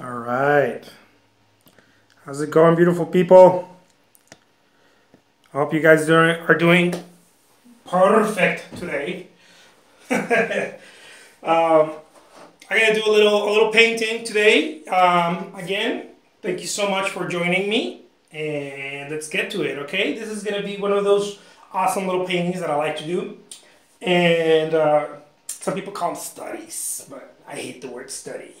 All right. How's it going, beautiful people? I hope you guys doing, are doing perfect today. um, I'm gonna do a little a little painting today. Um, again, thank you so much for joining me, and let's get to it. Okay, this is gonna be one of those awesome little paintings that I like to do, and uh, some people call them studies, but I hate the word study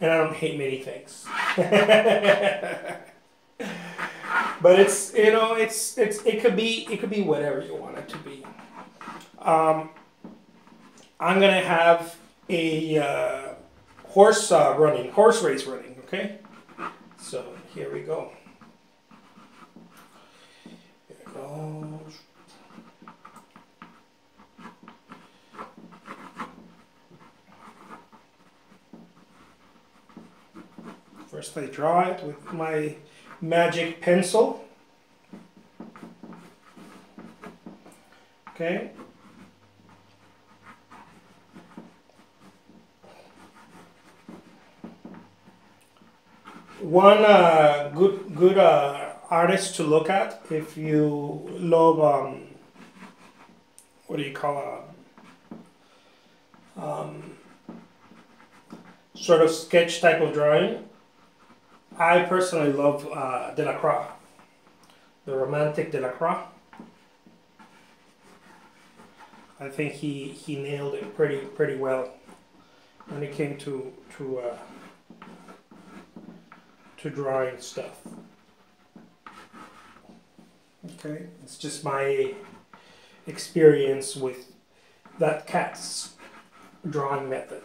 and I don't hate many things. but it's you know it's it's it could be it could be whatever you want it to be. Um, I'm gonna have a uh, horse uh, running horse race running. Okay, so here we go. Here goes. First draw it with my magic pencil. Okay. One uh, good good uh, artist to look at if you love um, what do you call it? Um, sort of sketch type of drawing I personally love uh, Delacroix, the romantic Delacroix. I think he, he nailed it pretty pretty well when it came to to uh, to drawing stuff. Okay, it's just my experience with that cat's drawing method.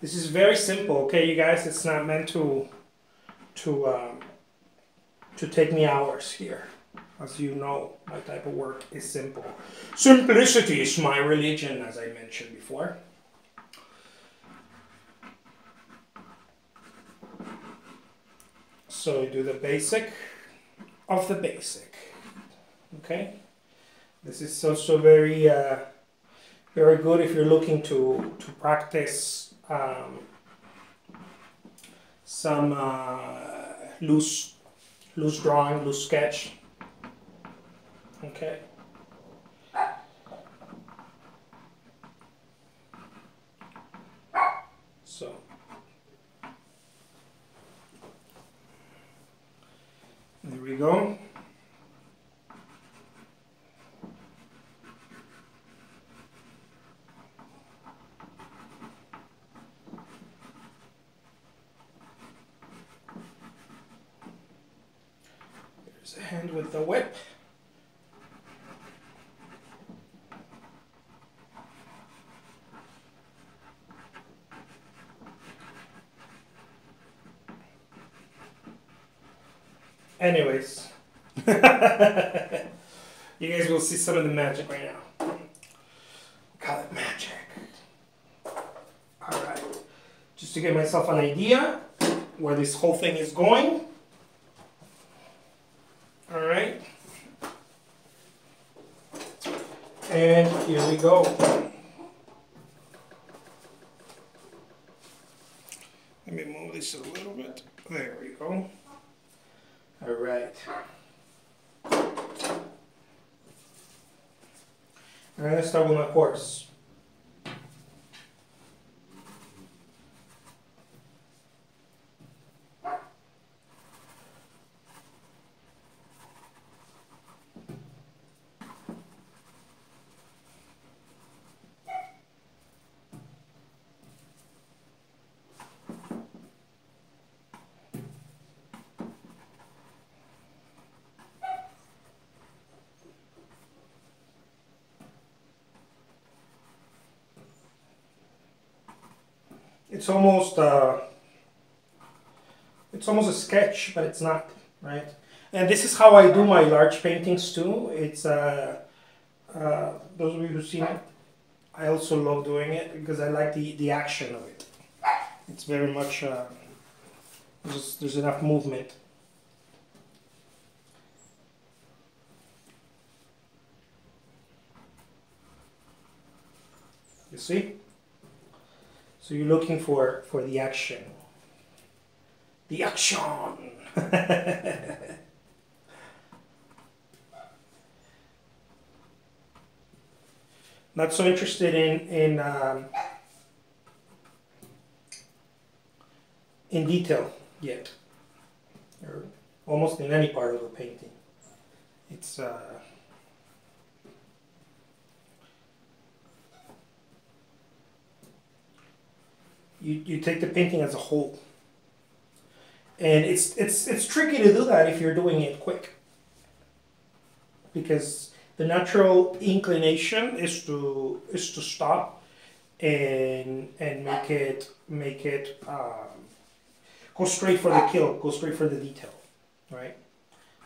This is very simple, okay, you guys. It's not meant to to um, to take me hours here. As you know, my type of work is simple. Simplicity is my religion, as I mentioned before. So you do the basic of the basic. Okay? This is also very, uh, very good if you're looking to, to practice um, some uh, loose, loose drawing, loose sketch. Okay. So. There we go. A hand with the whip. Anyways, you guys will see some of the magic right now. Call it magic. Alright, just to give myself an idea where this whole thing is going. All right. And here we go. Let me move this a little bit. There we go. All right. I'm going to start with my horse. It's almost uh, it's almost a sketch, but it's not, right? And this is how I do my large paintings too. It's uh, uh, those of you who've seen it, I also love doing it because I like the, the action of it. It's very much uh, there's, there's enough movement. You see? So you're looking for, for the action. the action. Not so interested in in um, in detail yet, or almost in any part of the painting. It's uh, you, you take the painting as a whole. And it's it's it's tricky to do that if you're doing it quick. Because the natural inclination is to is to stop and and make it make it um, go straight for the kill, go straight for the detail, right?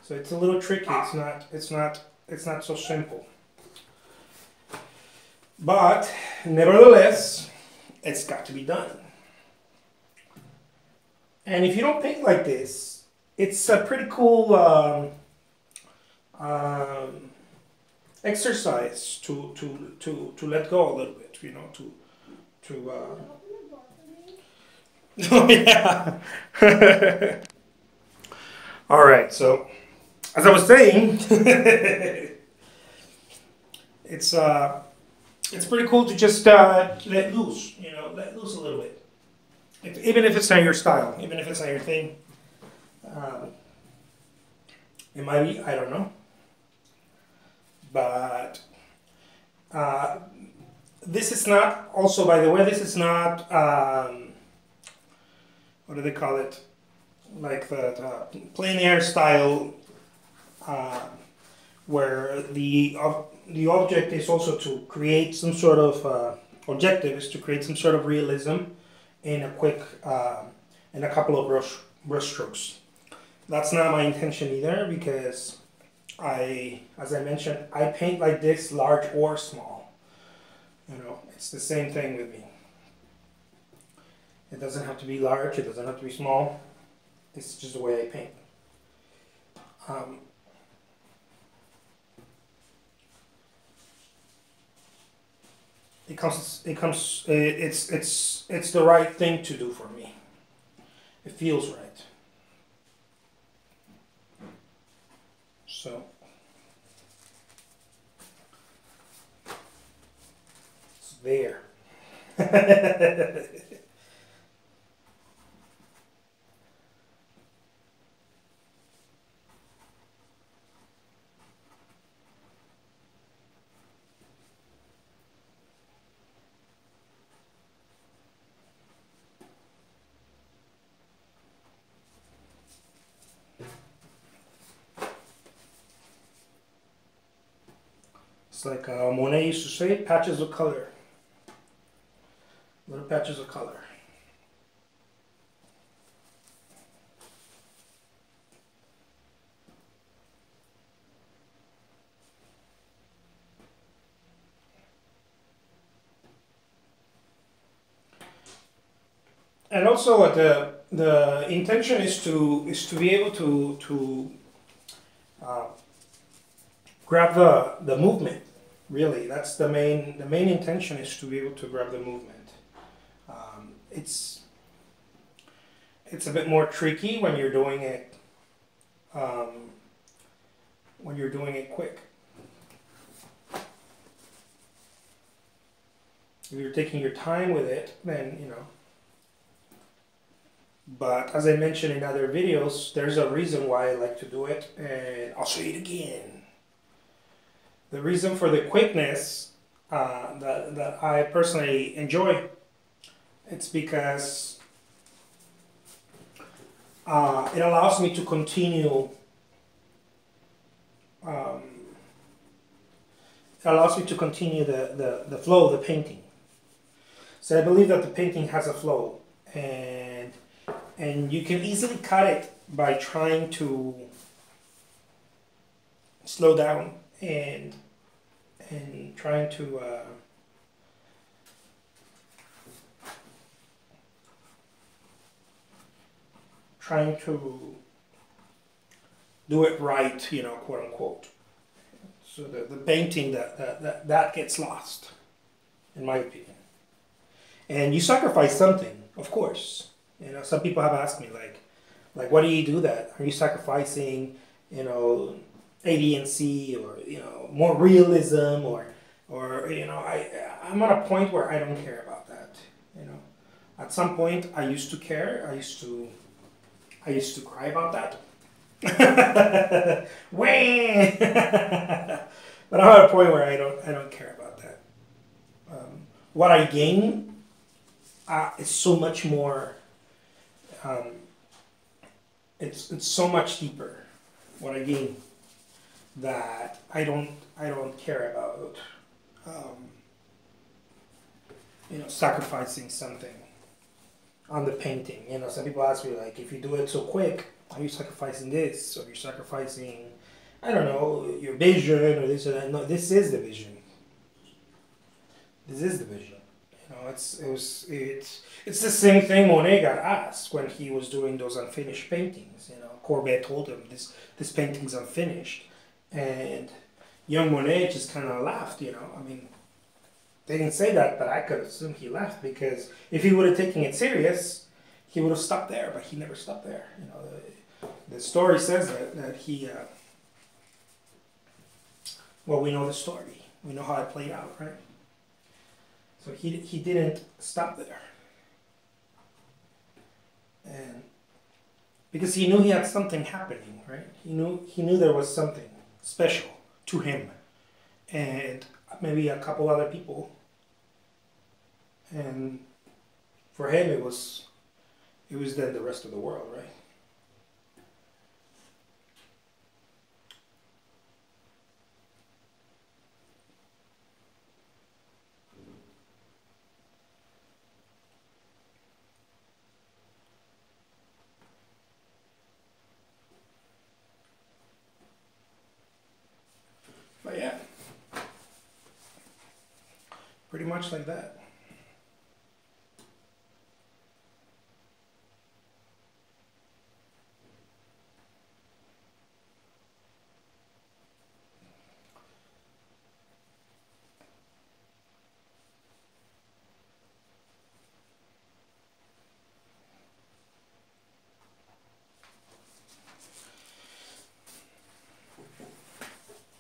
So it's a little tricky. It's not it's not it's not so simple. But nevertheless, it's got to be done. And if you don't paint like this, it's a pretty cool um, um, exercise to, to, to, to let go a little bit, you know, to, to uh... oh yeah. All right, so as I was saying, it's uh, it's pretty cool to just uh, let loose, you know, let loose a little bit. If, even if it's not your style, even if it's not your thing, um, it might be. I don't know, but uh, this is not. Also, by the way, this is not. Um, what do they call it? Like the, the plein air style, uh, where the the object is also to create some sort of uh, objective is to create some sort of realism in a quick, uh, in a couple of brush, brush strokes. That's not my intention either because I, as I mentioned, I paint like this large or small. You know, it's the same thing with me. It doesn't have to be large, it doesn't have to be small. It's just the way I paint. Um, it comes it comes uh, it's it's it's the right thing to do for me. It feels right. So. It's there It's like uh, Monet used to say, patches of color. Little patches of color. And also the the intention is to is to be able to to uh, grab the the movement really that's the main the main intention is to be able to grab the movement. Um, it's it's a bit more tricky when you're doing it um, when you're doing it quick. If you're taking your time with it then you know. But as I mentioned in other videos, there's a reason why I like to do it, and I'll show you again. The reason for the quickness uh, that, that I personally enjoy, it's because uh, it allows me to continue um, it allows me to continue the, the, the flow of the painting. So I believe that the painting has a flow and and you can easily cut it by trying to slow down and and trying to uh, trying to do it right, you know, quote unquote. So the, the painting that, that, that, that gets lost, in my opinion. And you sacrifice something, of course. You know, some people have asked me like, Like, why do you do that? Are you sacrificing, you know, ADNC or you know more realism or or you know I I'm at a point where I don't care about that. You know, at some point I used to care. I used to I used to cry about that. But I'm at a point where I don't I don't care about that. Um, what I gain uh, is so much more. Um, it's it's so much deeper. What I gain that I don't I don't care about. Um, you know, sacrificing something on the painting. You know, some people ask me like, if you do it so quick, are you sacrificing this? Or you're sacrificing, I don't know, your vision or this or that. No, this is the vision. This is the vision. You know, it's it was it's it's the same thing Monet got asked when he was doing those unfinished paintings. You know, Courbet told him this this painting's unfinished, and young Monet just kind of laughed. You know, I mean, they didn't say that, but I could assume he laughed because if he would have taken it serious, he would have stopped there. But he never stopped there. You know, the, the story says that that he. Uh, well, we know the story. We know how it played out, right? So he he didn't stop there, and because he knew he had something happening, right? He knew he knew there was something special to him, and maybe a couple other people. And for him, it was, it was then the rest of the world, right? But yeah, pretty much like that.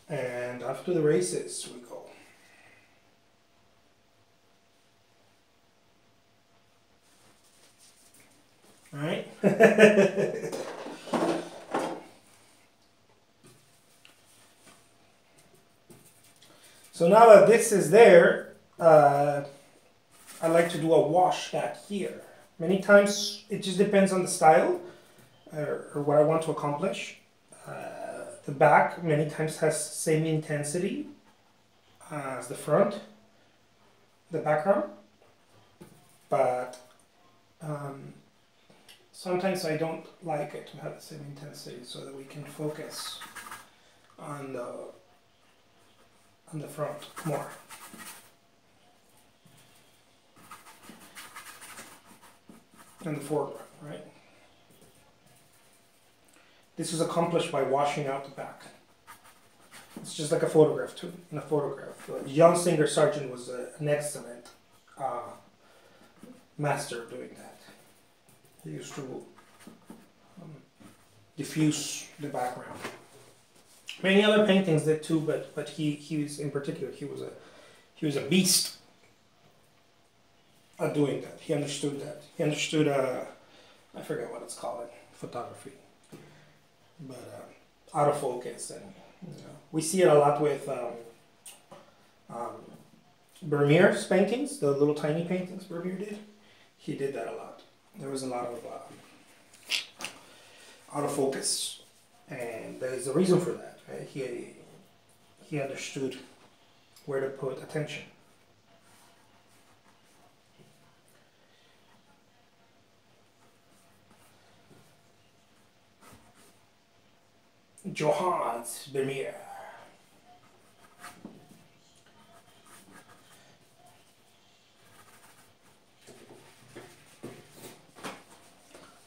And after the races, we go. Right? so now that this is there, uh, I like to do a wash back here. Many times it just depends on the style or, or what I want to accomplish. Uh, the back many times has same intensity as the front, the background, but um, sometimes I don't like it to have the same intensity so that we can focus on the on the front more. And the foreground, right? This is accomplished by washing out the back. It's just like a photograph too. In a photograph, John Singer Sargent was an excellent uh, master of doing that. He used to um, diffuse the background. Many other paintings did too, but but he he was in particular he was a he was a beast at doing that. He understood that. He understood uh, I forget what it's called photography but uh, out of focus. And we see it a lot with um, um, Vermeer's paintings, the little tiny paintings Vermeer did. He did that a lot. There was a lot of uh, out of focus, and there's a reason for that. Right? He he understood where to put attention. Johannes Vermeer.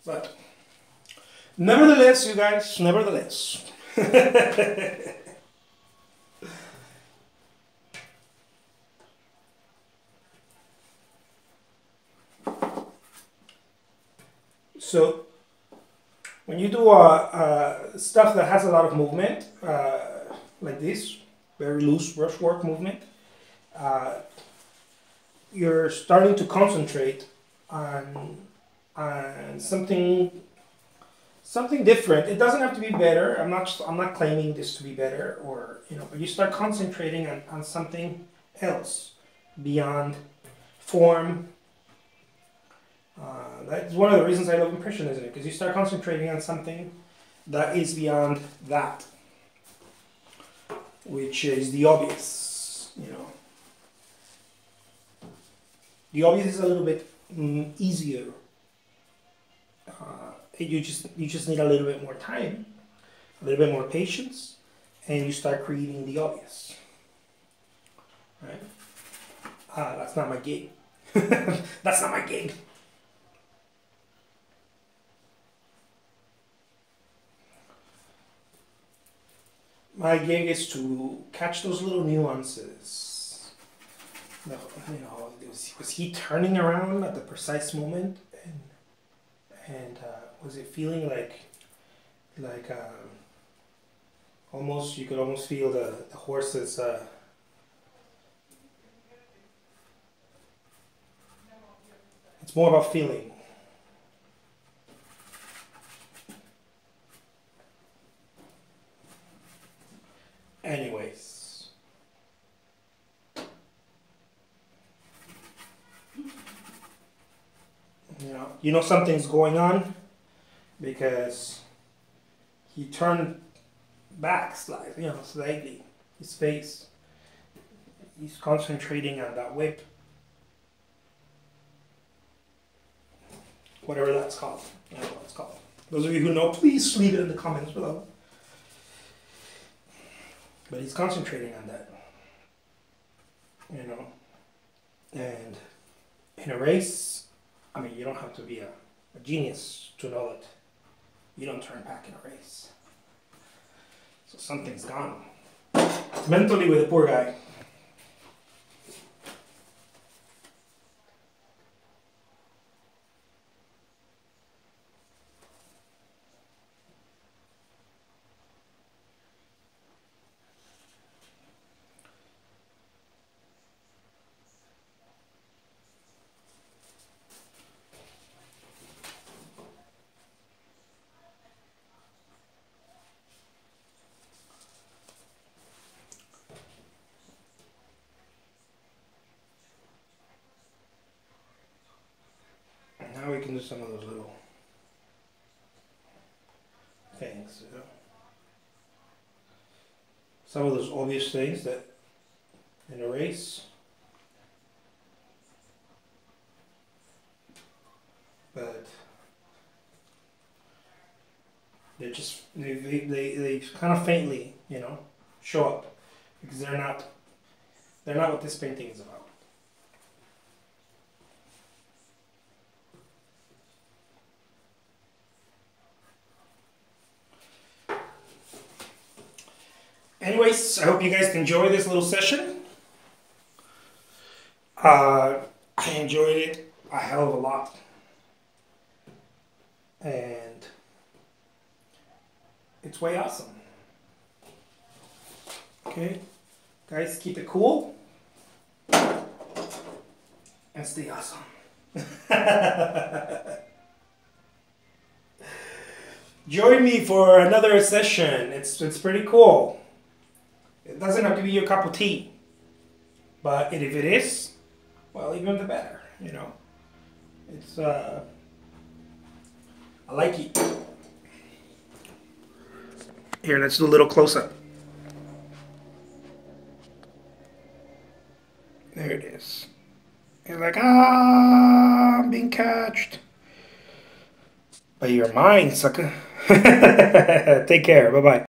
But nevertheless, you guys, nevertheless. so when you do uh, uh, stuff that has a lot of movement, uh, like this, very loose brushwork movement, uh, you're starting to concentrate on on something something different. It doesn't have to be better. I'm not I'm not claiming this to be better or you know, but you start concentrating on, on something else beyond form. Uh, that's one of the reasons I love Impressionism because you start concentrating on something that is beyond that, which is the obvious. You know, the obvious is a little bit mm, easier. Uh, you just you just need a little bit more time, a little bit more patience, and you start creating the obvious. Right? Ah, that's not my gig. that's not my gig. My gig is to catch those little nuances. No, You know, was, he turning around at the precise moment, and and uh, was it feeling like like um, almost you could almost feel the the horse's. Uh, it's more about feeling. Anyways. You know, something's going on because he turned back slightly, you know, slightly. His face. He's concentrating on that whip. Whatever that's called. I don't know what it's called. Those of you who know, please leave it in the comments below. But he's concentrating on that. You know? And in a race, I mean, you don't have to be a, a genius to know that you don't turn back in a race. So something's gone. Mentally with the poor guy. Do some of those little things, you know. Some of those obvious things that in a race but they just they, they, they, they kind of faintly you know show up because they're not they're not what this painting is about anyways, I hope you guys enjoy this little session. Uh, I enjoyed it a hell of a lot. And it's way awesome. Okay, guys, keep it cool and stay awesome. Join me for another session. It's it's pretty cool. It doesn't have to be your cup of tea. But if it is, well, even the better, you know. It's, uh, I like it. Here, let's do a little close up. There it is. You're like, ah, I'm being catched. By your mind, sucker. Take care. Bye bye.